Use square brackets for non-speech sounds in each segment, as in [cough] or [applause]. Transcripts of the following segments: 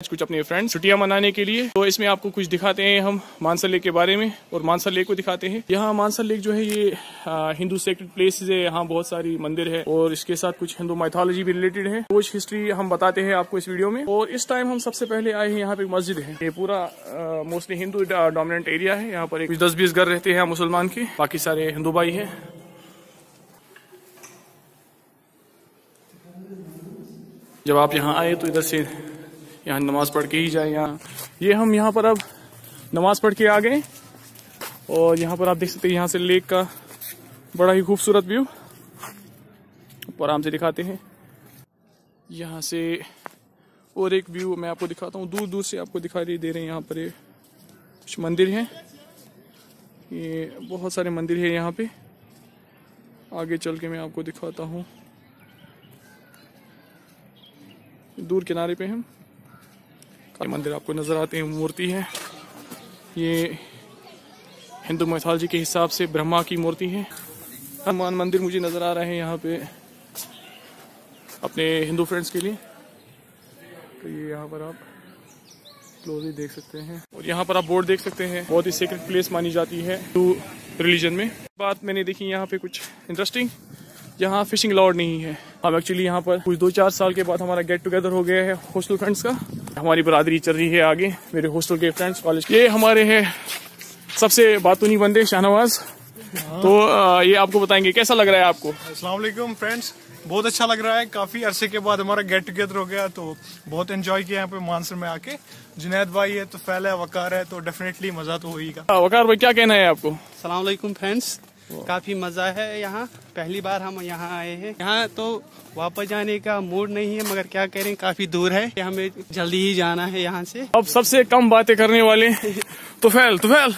कुछ अपने फ्रेंड्स छुट्टियाँ मनाने के लिए। तो इसमें आपको कुछ दिखाते हैं हम मानसर लेक के बारे में और मानसर लेक को दिखाते हैं। यहाँ मानसर लेक जो है ये हिंदू सेक्रेट प्लेस है। यहाँ बहुत सारी मंदिर है और इसके साथ कुछ हिंदू माइथोलॉजी भी रिलेटेड है। कुछ हिस्ट्री हम बताते हैं आपको इस वीडियो में। और इस टाइम हम सबसे पहले आए हैं यहाँ पे मस्जिद है। ये पूरा मोस्टली हिंदू डोमिनेंट एरिया है। यहाँ पर कुछ दस बीस घर रहते हैं मुसलमान के। बाकी सारे हिंदू भाई है। जब आप यहाँ आए तो इधर से यहाँ नमाज़ पढ़ के ही जाए यहाँ। ये हम यहाँ पर अब नमाज़ पढ़ के आ गए और यहाँ पर आप देख सकते हैं यहाँ से लेक का बड़ा ही खूबसूरत व्यू। ऊपर आराम से दिखाते हैं। यहाँ से और एक व्यू मैं आपको दिखाता हूँ। दूर दूर से आपको दिखाई दे रहे हैं यहाँ पर ये कुछ मंदिर हैं। ये बहुत सारे मंदिर है यहाँ पे। आगे चल के मैं आपको दिखाता हूँ। दूर किनारे पे हम। काली मंदिर आपको नज़र आते हैं मूर्ति है। ये हिंदू मैथोलॉजी के हिसाब से ब्रह्मा की मूर्ति है। हनुमान मंदिर मुझे नज़र आ रहे हैं यहाँ पे अपने हिंदू फ्रेंड्स के लिए। तो ये यहाँ पर आप क्लोजली देख सकते हैं। और यहाँ पर आप बोर्ड देख सकते हैं, बहुत ही सीक्रेट प्लेस मानी जाती है टू रिलीजन में। बात मैंने देखी यहाँ पे कुछ इंटरेस्टिंग यहाँ फिशिंग लॉर्ड नहीं है। हम एक्चुअली यहाँ पर कुछ दो चार साल के बाद हमारा गेट टुगेदर हो गया है हॉस्टल फ्रेंड्स का। हमारी बरादरी चल रही है आगे मेरे हॉस्टल के फ्रेंड्स कॉलेज ये हमारे हैं सबसे बातूनी बंदे शाहनवाज। तो ये आपको बताएँगे कैसा लग रहा है आपको? असलम फ्रेंड्स बहुत अच्छा लग रहा है। काफ़ी अरसे के बाद हमारा गेट टुगेदर हो गया तो बहुत एंजॉय किया यहाँ पे मानसर में आके। जुनैद भाई है तो फैल है वकार है तो डेफिनेटली मज़ा तो होगा वकार भाई क्या कहना है आपको? सलामकुम फ्रेंड्स काफ़ी मज़ा है यहाँ। पहली बार हम यहाँ आए हैं। यहाँ तो वापस जाने का मूड नहीं है मगर क्या करें काफ़ी दूर है। हमें जल्दी ही जाना है यहाँ से। अब सबसे कम बातें करने वाले [laughs] तुफैल तुफैल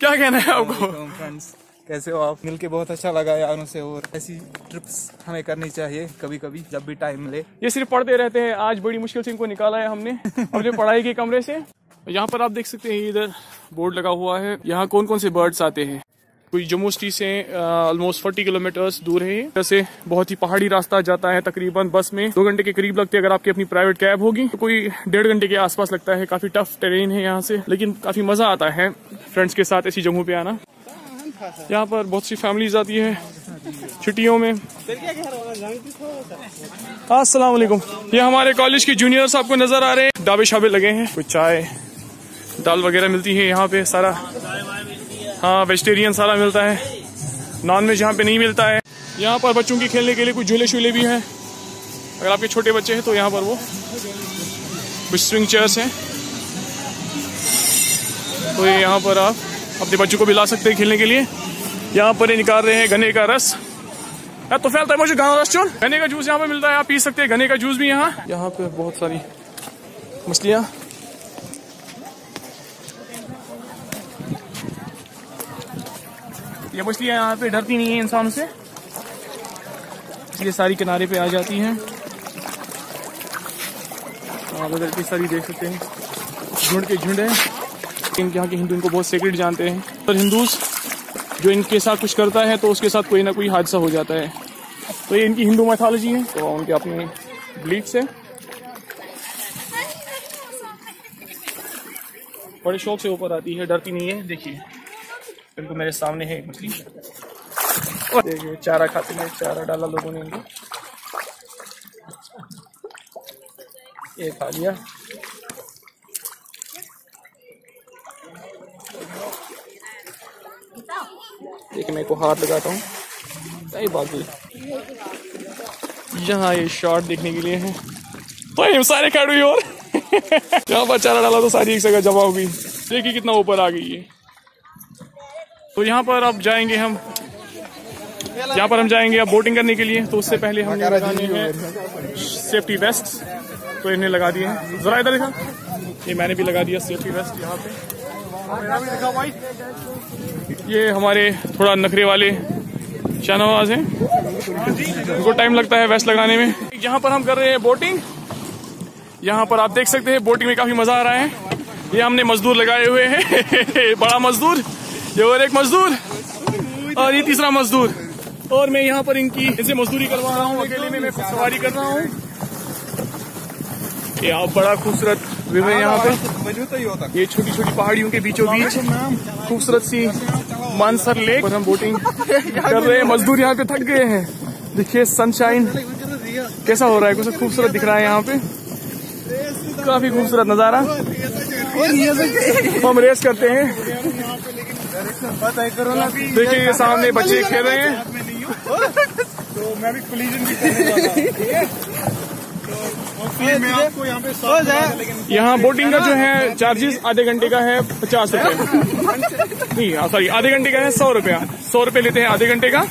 क्या कहना है आपको? फ्रेंड्स कैसे हो आप? मिलके बहुत अच्छा लगा यार से और ऐसी ट्रिप्स हमें करनी चाहिए कभी कभी जब भी टाइम मिले। ये सिर्फ़ पढ़ते रहते हैं। आज बड़ी मुश्किल से इनको निकाला है हमने [laughs] अपने पढ़ाई के कमरे से। यहाँ पर आप देख सकते हैं इधर बोर्ड लगा हुआ है। यहाँ कौन कौन से बर्ड्स आते हैं? कोई जम्मू सिटी से ऑलमोस्ट फोर्टी किलोमीटर्स दूर है जैसे बहुत ही पहाड़ी रास्ता जाता है तकरीबन बस में। दो घंटे के करीब लगते हैं अगर आपकी अपनी प्राइवेट कैब होगी तो कोई डेढ़ घंटे के आसपास लगता है। काफ़ी टफ ट्रेन है यहाँ से, लेकिन काफ़ी मज़ा आता है फ्रेंड्स के साथ ऐसी जम्मू पे आना। यहाँ पर बहुत सी फैमिलीज़ आती है छुट्टियों में। अस्सलाम ये हमारे कॉलेज के जूनियर्स आपको नज़र आ रहे हैं। डाबे शाबे लगे हैं, कुछ चाय, दाल वगैरह मिलती है यहाँ पे, सारा हाँ वेजिटेरियन सारा मिलता है। नॉन वेज यहाँ पे नहीं मिलता है। यहाँ पर बच्चों के खेलने के लिए कुछ झूले शूले भी हैं। अगर आपके छोटे बच्चे हैं तो यहाँ पर वो कुछ स्विंग चेयर्स हैं। तो ये यहाँ पर आप अपने बच्चों को भी ला सकते हैं खेलने के लिए। यहाँ पर निकाल रहे हैं गन्ने का रस। यार तो फैलता है मुझे गाना रस चोर गन्ने का जूस यहाँ पर मिलता है, आप पी सकते हैं। गन्ने का जूस भी यहाँ। यहाँ पे बहुत सारी मछलियाँ। ये मछलियाँ यहाँ पे डरती नहीं है इंसान से। ये सारी किनारे पे आ जाती हैं। आप उधर की सारी देख सकते हैं। झुंड के झुंड है। इनके यहाँ के हिंदू इनको बहुत सेक्रेट जानते हैं। पर हिंदूज जो इनके साथ कुछ करता है तो उसके साथ कोई ना कोई हादसा हो जाता है। तो ये इनकी हिंदू मैथोलॉजी है। तो उनके अपने बिलीफ्स है। बड़े शौक से ऊपर आती है, डरती नहीं है। देखिए। इनको मेरे सामने है मछली। देखिए, चारा खाते में चारा डाला लोगों ने इनको। ये खा लिया। देखिए मैं को हाथ लगाता हूँ। सही बात यहाँ ये शॉट देखने के लिए है। तो ये सारे खड़े और। [laughs] यहाँ पर चारा डाला तो सारी एक जगह जमा हो गई। देखिए कितना ऊपर आ गई है तो यहाँ पर अब जाएँगे हम। यहाँ पर हम जाएँगे अब बोटिंग करने के लिए। तो उससे पहले हम सेफ्टी वेस्ट तो इन्हें लगा दिए हैं। जरा इधर देखा। ये मैंने भी लगा दिया सेफ्टी वेस्ट यहाँ पे। ये हमारे थोड़ा नखरे वाले शाहनवाज हैं। उनको टाइम लगता है वेस्ट लगाने में। यहाँ पर हम कर रहे हैं बोटिंग यहाँ पर आप देख सकते हैं बोटिंग में काफ़ी मज़ा आ रहा है। ये हमने मजदूर लगाए हुए हैं। [laughs] बड़ा मजदूर। ये और एक मजदूर। और ये तीसरा मजदूर। और मैं यहाँ पर इनकी इनसे मजदूरी करवा रहा हूँ अकेले में मैं सवारी कर रहा हूँ। ये आप बड़ा खूबसूरत व्यू है यहाँ पे। ये छोटी छोटी पहाड़ियों के बीचों बीच। खूबसूरत सी मानसर लेक। हम बोटिंग कर रहे हैं। मजदूर यहाँ पे थक गए हैं। देखिए सनशाइन कैसा हो रहा है? कुछ खूबसूरत दिख रहा है यहाँ पे। काफ़ी खूबसूरत नज़ारा। हम रेस करते हैं। देखिए ये सामने बच्चे खेल रहे हैं। तो मैं भी कोलिजन भी हूँ, है? तो और फिर मैं आपको यहाँ बोटिंग का जो है चार्जेस आधे घंटे का है पचास रुपए नहीं सॉरी आधे घंटे का है सौ रुपया। सौ रुपए लेते हैं आधे घंटे का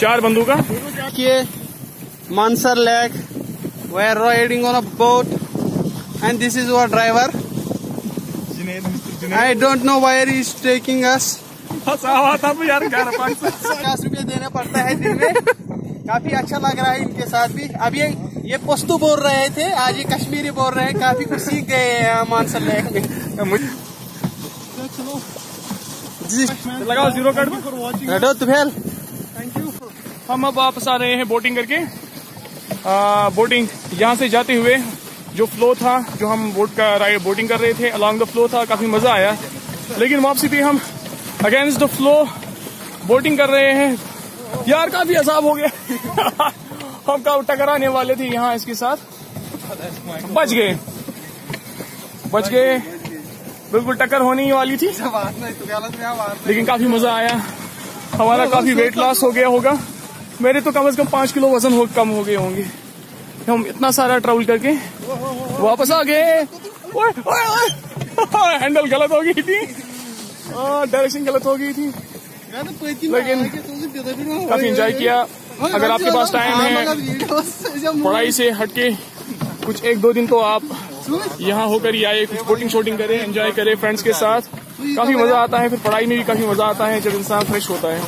चार बंदू का। देखिए Mansar lake we are riding on a boat and this is our driver Junaid mister Junaid I don't know where is taking us फंसा हुआ था यार घर सौ पचास रुपए देना पड़ता है दिन में। काफ़ी अच्छा लग रहा है इनके साथ भी। अब ये ये पश्तो बोल रहे थे आज ये कश्मीरी बोल रहे हैं। काफ़ी कुछ सीख गए हैं मानसर लेक में। लगाओ zero watching Tufail thank you हम अब वापस आ रहे हैं बोटिंग करके। आ, बोटिंग यहाँ से जाते हुए जो फ्लो था जो हम बोट का राइड बोटिंग कर रहे थे अलॉन्ग द फ्लो था काफ़ी मज़ा आया। लेकिन वापसी पे हम अगेंस्ट द फ्लो बोटिंग कर रहे हैं। यार, काफ़ी असाब हो गया। हम कब टकराने वाले थे यहाँ इसके साथ? बच गए। बच गए। बिल्कुल टक्कर होने ही वाली थी। लेकिन काफ़ी मज़ा आया। हमारा काफ़ी वेट लॉस हो गया होगा। मेरे तो कम से कम पाँच किलो वज़न हो कम हो गए होंगे। हम इतना सारा ट्रेवल करके वापस आ गए। हैंडल [laughs] गलत हो गई थी। डायरेक्शन गलत हो गई थी। लेकिन काफ़ी एंजॉय किया। अगर आपके पास टाइम है पढ़ाई से हटके कुछ एक दो दिन तो आप यहाँ होकर ही आए कुछ बोटिंग शोटिंग करें एंजॉय करें फ्रेंड्स के साथ। काफ़ी मज़ा आता है फिर पढ़ाई में भी काफ़ी मज़ा आता है जब इंसान फ्रेश होता है।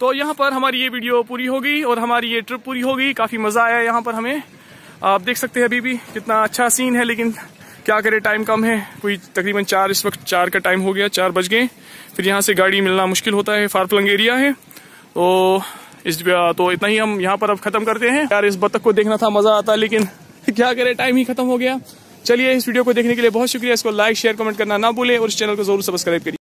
तो यहाँ पर हमारी ये वीडियो पूरी होगी और हमारी ये ट्रिप पूरी होगी काफ़ी मज़ा आया यहाँ पर हमें। आप देख सकते हैं अभी भी कितना अच्छा सीन है लेकिन क्या करें? टाइम कम है। कोई तकरीबन चार इस वक्त चार का टाइम हो गया, चार बज गए। फिर यहाँ से गाड़ी मिलना मुश्किल होता है। फारफलंग एरिया है। तो इस तो इतना ही हम यहाँ पर अब खत्म करते हैं। यार, इस बतख को देखना था, मज़ा आता, लेकिन [laughs] क्या करे? टाइम ही खत्म हो गया। चलिए, इस वीडियो को देखने के लिए बहुत शुक्रिया। इसको लाइक शेयर कमेंट करना ना भूले और इस चैनल को ज़रूर सब्सक्राइब करिए।